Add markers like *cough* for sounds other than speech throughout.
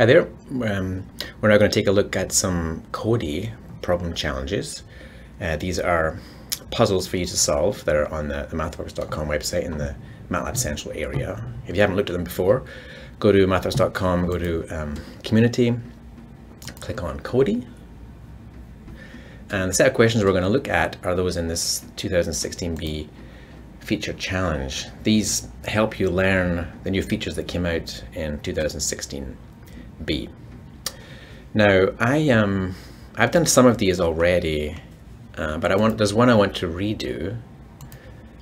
Hi there. Um, we're now going to take a look at some Cody problem challenges. Uh, these are puzzles for you to solve that are on the, the mathworks.com website in the MATLAB Central area. If you haven't looked at them before, go to mathworks.com, go to um, Community, click on Cody. And the set of questions we're going to look at are those in this 2016B feature challenge. These help you learn the new features that came out in 2016. B. Now I um I've done some of these already, uh, but I want there's one I want to redo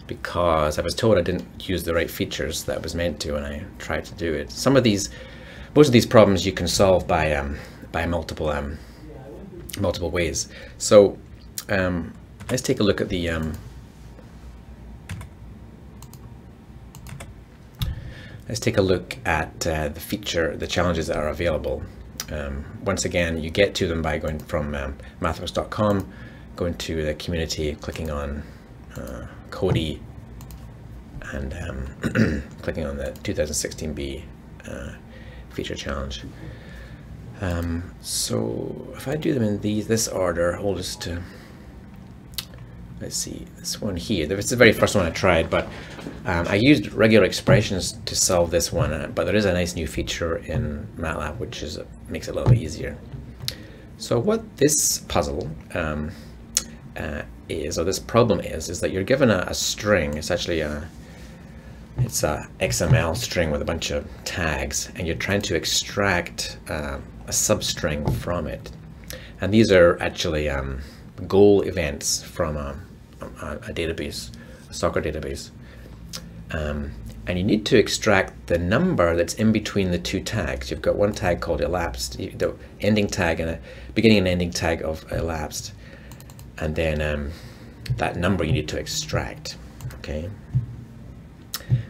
because I was told I didn't use the right features that I was meant to when I tried to do it. Some of these, most of these problems you can solve by um, by multiple um, multiple ways. So um, let's take a look at the um, Let's take a look at uh, the feature, the challenges that are available. Um, once again, you get to them by going from um, mathworks.com, going to the community, clicking on uh, Cody, and um, *clears throat* clicking on the 2016B uh, feature challenge. Um, so if I do them in these this order, hold just to let's see, this one here, this is the very first one I tried, but um, I used regular expressions to solve this one, uh, but there is a nice new feature in MATLAB which is makes it a little bit easier. So what this puzzle um, uh, is, or this problem is, is that you're given a, a string, it's actually a, it's a XML string with a bunch of tags, and you're trying to extract uh, a substring from it. And these are actually um, goal events from a, a, database, a Soccer database. Um, and you need to extract the number that's in between the two tags. You've got one tag called elapsed, the ending tag and a beginning and ending tag of elapsed. And then um, that number you need to extract, okay?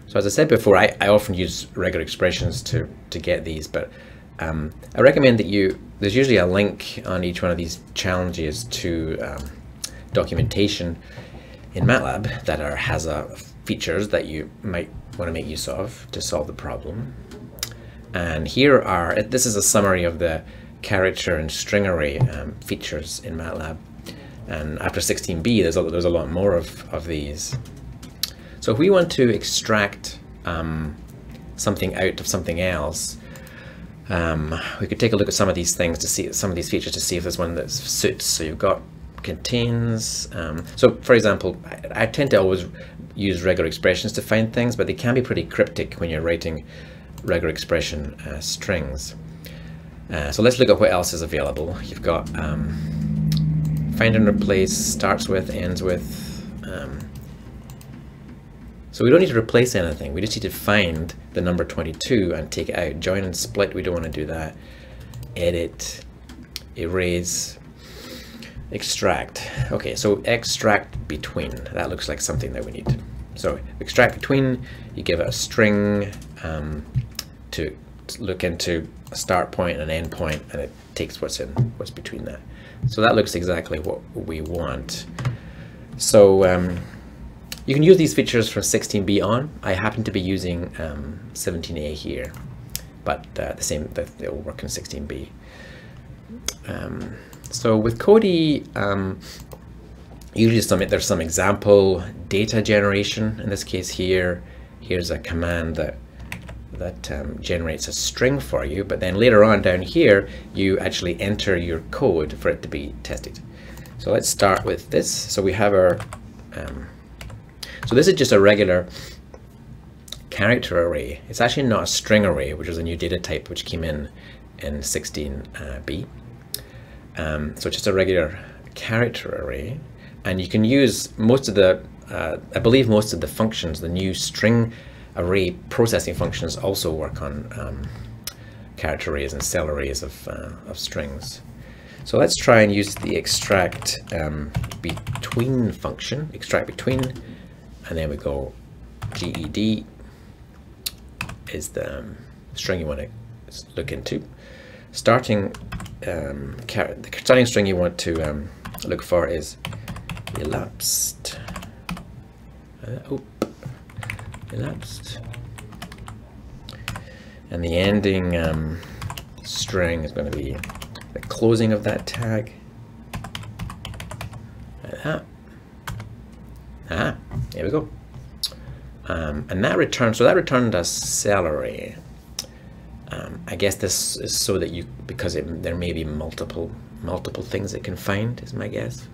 So as I said before, I, I often use regular expressions to, to get these, but um, I recommend that you, there's usually a link on each one of these challenges to um, documentation in MATLAB that are, has a features that you might want to make use of to solve the problem. And here are, this is a summary of the character and string array um, features in MATLAB. And after 16b, there's a, there's a lot more of, of these. So if we want to extract um, something out of something else, um, we could take a look at some of these things to see some of these features to see if there's one that suits. So you've got contains. Um, so for example, I, I, tend to always use regular expressions to find things, but they can be pretty cryptic when you're writing regular expression uh, strings. Uh, so let's look at what else is available. You've got um, find and replace, starts with, ends with. Um, so we don't need to replace anything. We just need to find the number 22 and take it out. Join and split, we don't want to do that. Edit, erase, extract. Okay, so extract between. That looks like something that we need. So extract between, you give it a string um, to look into a start point and an end point, and it takes what's in what's between that. So that looks exactly what we want. So um, you can use these features from 16b on. I happen to be using um, 17a here, but uh, the same, they will work in 16b. So with Cody, um, usually some, there's some example data generation. In this case here, here's a command that that um, generates a string for you, but then later on down here, you actually enter your code for it to be tested. So let's start with this. So we have our, um, so this is just a regular character array. It's actually not a string array, which is a new data type which came in in 16b. Um, so just a regular character array. And you can use most of the, uh, I believe most of the functions, the new string array processing functions also work on um, character arrays and cell arrays of, uh, of strings. So let's try and use the extract um, between function, extract between, and then we go GED is the um, string you want to look into. Starting um, the starting string you want to um, look for is elapsed. Uh, oh, elapsed. And the ending um, string is going to be the closing of that tag. Like that. Ah, there we go. Um, and that return, so that returned a cell array. I guess this is so that you, because it, there may be multiple, multiple things it can find, is my guess.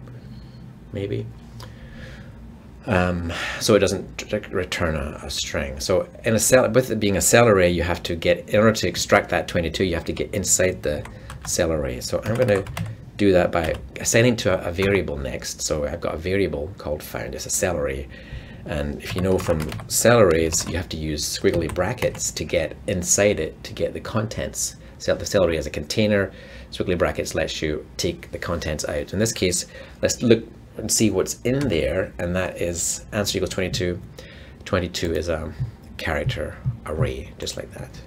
Maybe. Um, so it doesn't return a, a, string. So in a cell, with it being a cell array, you have to get, in order to extract that 22, you have to get inside the cell array. So I'm going to do that by assigning to a, a, variable next. So I've got a variable called found. It's a cell array. And if you know from cell you have to use squiggly brackets to get inside it to get the contents. So the cell array as a container, squiggly brackets lets you take the contents out. In this case, let's look and see what's in there. And that is answer equals 22. 22 is a character array, just like that.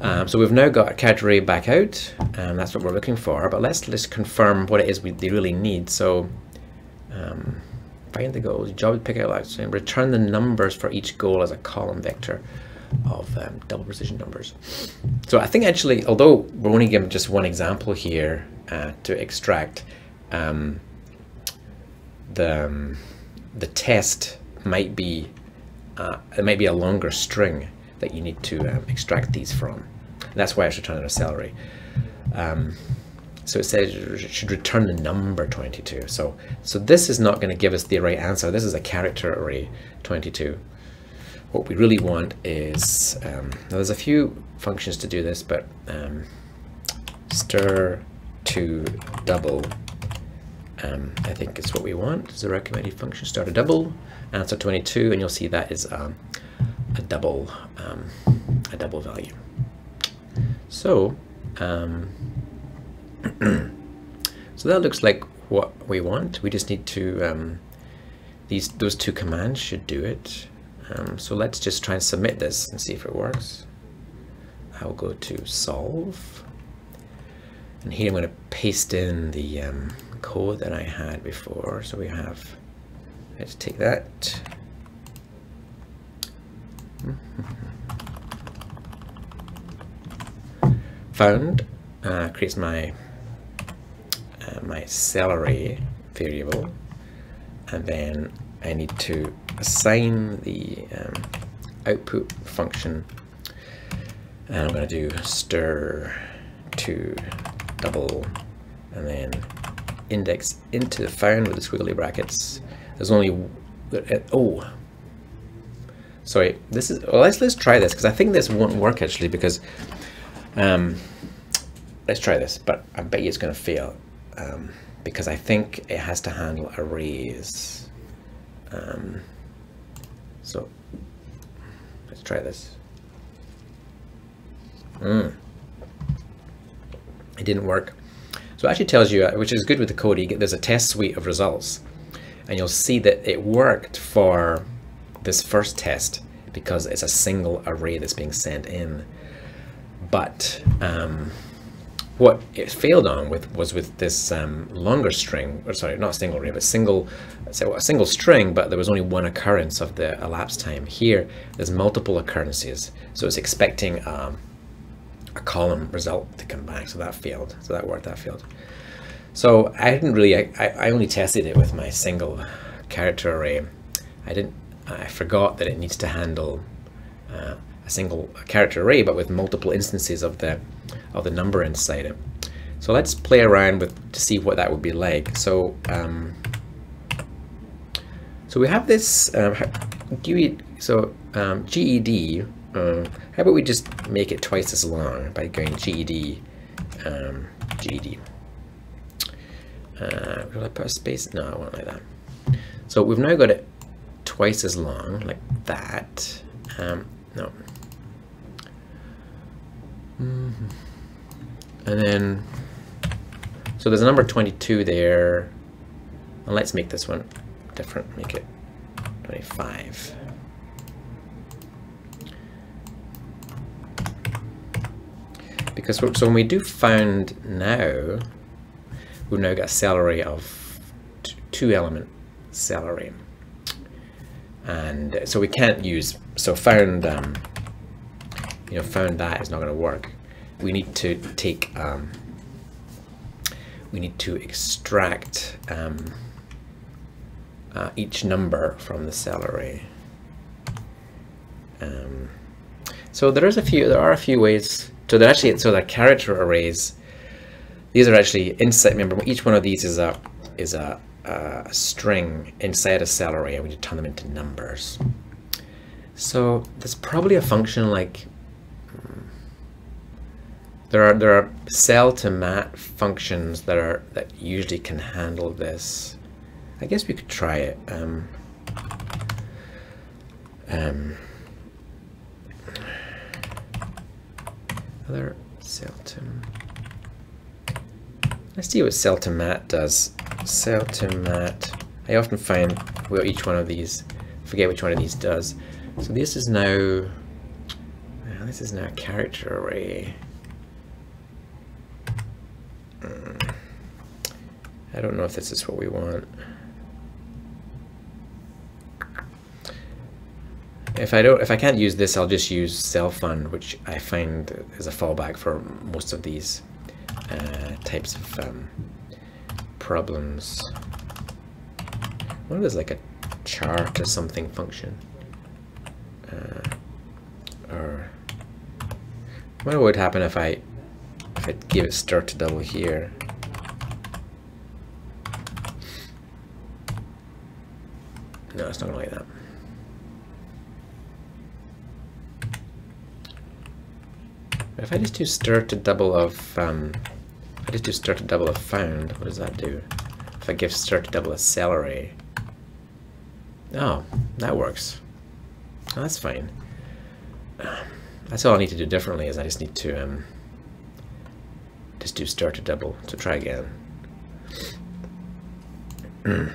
Um, so we've now got a character array back out, and that's what we're looking for. But let's let's confirm what it is we they really need. So um, find the goals, job pick out loud, and return the numbers for each goal as a column vector of um, double precision numbers. So I think actually, although we're only given just one example here uh, to extract, um, the um, the test might be uh, it might be a longer string that you need to um, extract these from. And that's why I should return a cell array. So it says it should return the number 22. So, so this is not going to give us the right answer. This is a character array 22. What we really want is, um, now there's a few functions to do this, but um, stir to double, um, I think is what we want. Is a recommended function, str2double, answer 22, and you'll see that is um, a double um, a double value. So um, *clears throat* so that looks like what we want. We just need to um, these those two commands should do it. Um, so let's just try and submit this and see if it works. I'll go to solve. And here I'm going to paste in the um, code that I had before. So we have, let's take that, *laughs* Found uh, creates my my cell array variable, and then I need to assign the um, output function, and I'm going to do stir to double, and then index into the found with the squiggly brackets. There's only oh. Sorry this is well let's let's try this because I think this won't work actually because um, let's try this but I bet you it's going to fail um, because I think it has to handle arrays um, so let's try this mm. it didn't work so it actually tells you which is good with the code get there's a test suite of results and you'll see that it worked for this first test because it's a single array that's being sent in. But um, what it failed on with was with this um, longer string, or sorry, not single array, but single, so a single string, but there was only one occurrence of the elapsed time. Here, there's multiple occurrences, so it's expecting um, a column result to come back. So that failed. So that worked. That failed. So I didn't really. I, I only tested it with my single character array. I didn't I forgot that it needs to handle uh, a single character array, but with multiple instances of the of the number inside it. So let's play around with to see what that would be like. So um, so we have this um, GUI, so um, GED. Uh, how about we just make it twice as long by going GED um, GED. Uh, will I put a space? No, I won't like that. So we've now got it twice as long, like that. Um, no. And then, so there's a number 22 there. And let's make this one different, make it 25. Because so when we do found now, we've now got a cell array of two element cell array and so we can't use so found um, you know found that is not going to work we need to take um, we need to extract um, uh, each number from the cell array. Um, so there is a few. There are a few ways. So that actually, so that character arrays. These are actually inside. Remember, each one of these is a is a, a string inside a cell array, and we need to turn them into numbers. So there's probably a function like there are there are cell2mat functions that are that usually can handle this. I guess we could try it. Um, um, other cell to let's see what cell2mat does. Cell to mat. I often find well each one of these forget which one of these does. So this is now this is now a character array. I don't know if this is what we want. If I don't, if I can't use this, I'll just use CellFun, which I find is a fallback for most of these uh, types of um, problems. What is like a chart or something function? Uh, or what would happen if I if I give it str2double here? No, it's not gonna like that. If I just do str2double of, um, if I just do str2double of found, what does that do? If I give str2double of cell array, oh, that works. That's fine. That's all I need to do differently is I just need to um, just do str2double. So try again. *clears throat*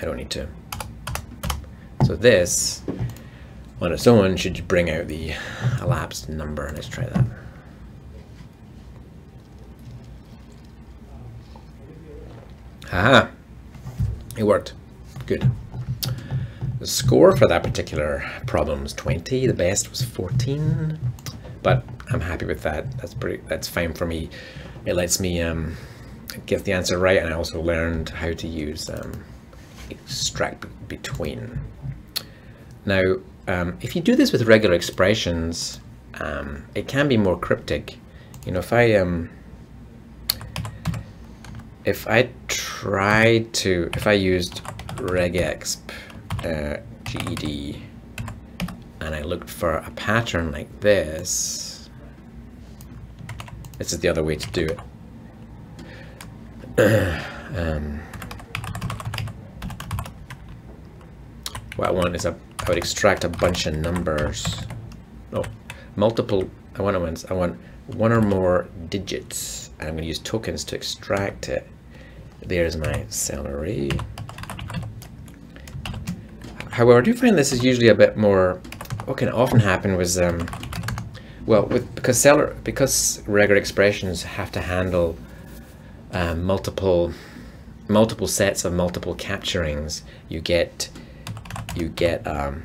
I don't need to. So this, on its own, should bring out the elapsed number. Let's try that. Aha! It worked. Good. The score for that particular problem was 20. The best was 14. But I'm happy with that. That's pretty. That's fine for me. It lets me um, get the answer right, and I also learned how to use um, extract between. Now, um, if you do this with regular expressions, um, it can be more cryptic. You know, if I um, if I tried to, if I used regexp uh, GED and I looked for a pattern like this, this is the other way to do it. *clears throat* um, what I want is a I would extract a bunch of numbers. No, multiple. I want ones. I want one or more digits. I'm going to use tokens to extract it. There's my cell array. However, I do find this is usually a bit more. What can often happen was, um, well, with because seller because regular expressions have to handle um, multiple multiple sets of multiple capturings. You get you get um,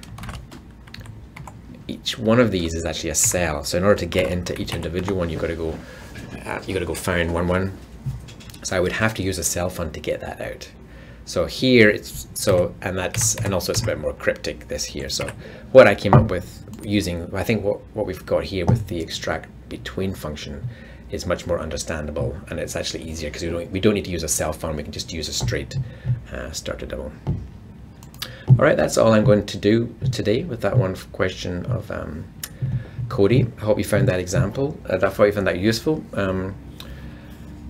each one of these is actually a cell. So in order to get into each individual one, you've got to go uh, you got to go find one one. So I would have to use a CellFun to get that out. So here it's so and that's and also it's a bit more cryptic this here. So what I came up with using I think what what we've got here with the extract between function is much more understandable and it's actually easier because we don't we don't need to use a CellFun. We can just use a straight uh, str2double. All right, that's all I'm going to do today with that one question of um, Cody. I hope you found that example. Uh, I thought you found that useful. Um,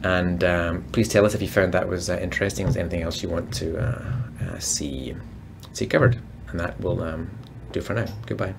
and um, please tell us if you found that was uh, interesting. Is anything else you want to uh, uh see see covered? And that will um, do for now. Goodbye.